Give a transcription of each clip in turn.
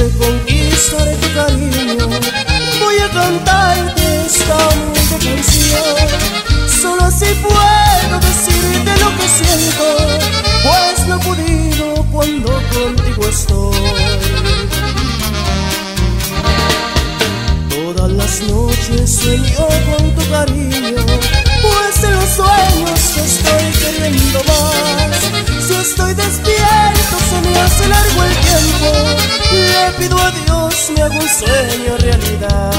te conquistaré tu cariño. Voy a cantarte esta humilde canción. Solo así puedo decirte lo que siento, pues no he podido cuando contigo estoy. Todas las noches sueño con tu cariño, pues en los sueños te estoy queriendo más. Si estoy despierto, se me hace largo el tiempo. Dios me haga un sueño realidad.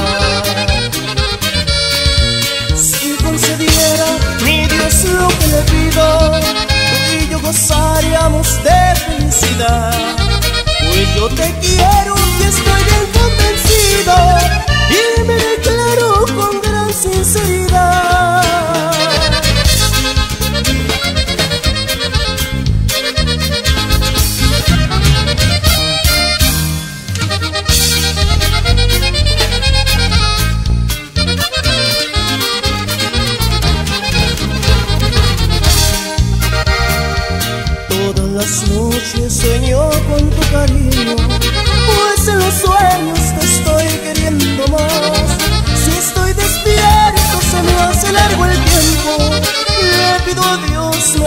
Si concediera mi Dios lo que le pido, tú y yo gozaríamos de felicidad. Pues yo te quiero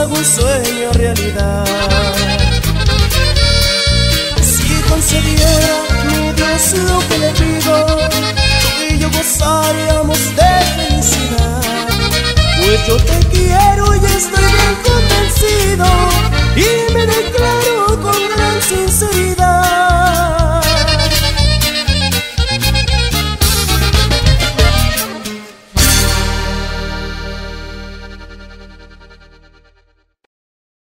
un sueño realidad. Si concediera mi Dios lo que le pido, tú y yo gozaríamos de felicidad. Pues yo te quiero y estoy bien convencido y me declaro con gran sinceridad.